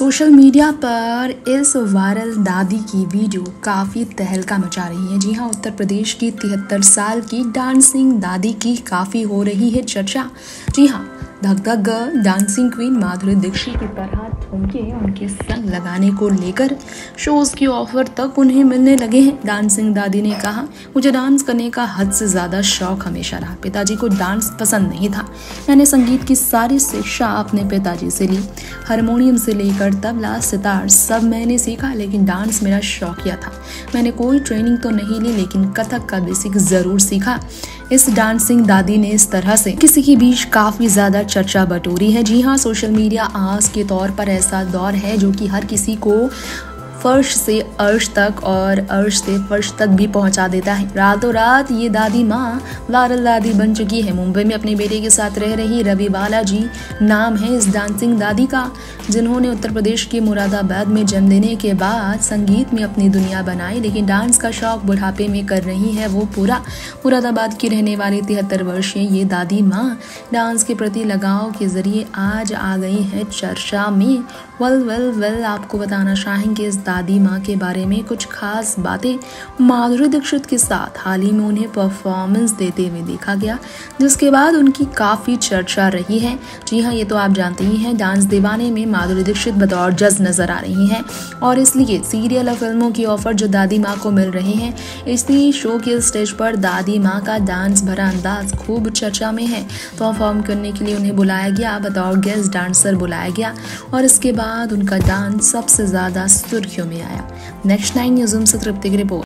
Social media पर इस viral दादी की वीडियो काफ़ी तहलका मचा रही है। जी हाँ उत्तर प्रदेश की तिहत्तर साल की डांसिंग दादी की काफ़ी हो रही है चर्चा। जी हाँ धक धक डांसिंग क्वीन माधुरी दीक्षित की तरह ठुमके उनके संग लगाने को लेकर शोज़ की ऑफ़र तक उन्हें मिलने लगे हैं। डांसिंग दादी ने कहा, मुझे डांस करने का हद से ज़्यादा शौक हमेशा रहा। पिताजी को डांस पसंद नहीं था। मैंने संगीत की सारी शिक्षा अपने पिताजी से ली। हारमोनियम से लेकर तबला, सितार सब मैंने सीखा, लेकिन डांस मेरा शौकिया था। मैंने कोई ट्रेनिंग तो नहीं ली, लेकिन कथक का बेसिक ज़रूर सीखा। इस डांसिंग दादी ने इस तरह से किसी के बीच काफ़ी ज़्यादा चर्चा बटोरी है। जी हाँ सोशल मीडिया आज के तौर पर ऐसा दौर है जो कि हर किसी को फर्श से अर्श तक और अर्श से फर्श तक भी पहुँचा देता है। रातों रात ये दादी माँ वायरल दादी बन चुकी है। मुंबई में अपने बेटे के साथ रह रही रवि बालाजी नाम है इस डांसिंग दादी का, जिन्होंने उत्तर प्रदेश के मुरादाबाद में जन्म लेने के बाद संगीत में अपनी दुनिया बनाई, लेकिन डांस का शौक बुढ़ापे में कर रही है वो पूरा। मुरादाबाद की रहने वाली तिहत्तर वर्षीय ये दादी माँ डांस के प्रति लगाव के ज़रिए आज आ गई है चर्चा में। वेल वेल वेल, आपको बताना चाहेंगे इस दादी माँ के बारे में कुछ खास बातें माधुरी दीक्षित के साथ हाल ही में उन्हें परफॉर्मेंस देते हुए देखा गया, जिसके बाद उनकी काफ़ी चर्चा रही है। जी हाँ ये तो आप जानते ही हैं, डांस दीवाने में माधुरी दीक्षित बतौर जज नज़र आ रही हैं और इसलिए सीरियल और फ़िल्मों की ऑफ़र जो दादी माँ को मिल रहे हैं इसी शो के स्टेज पर दादी माँ का डांस भरा अंदाज खूब चर्चा में है। परफॉर्म करने के लिए उन्हें बुलाया गया, बतौर गेस्ट डांसर बुलाया गया और इसके बाद उनका डांस सबसे ज़्यादा सुर्खियों gerekiyor Mira'ya. Ja. Neşner yazımsı tırıp digri bu.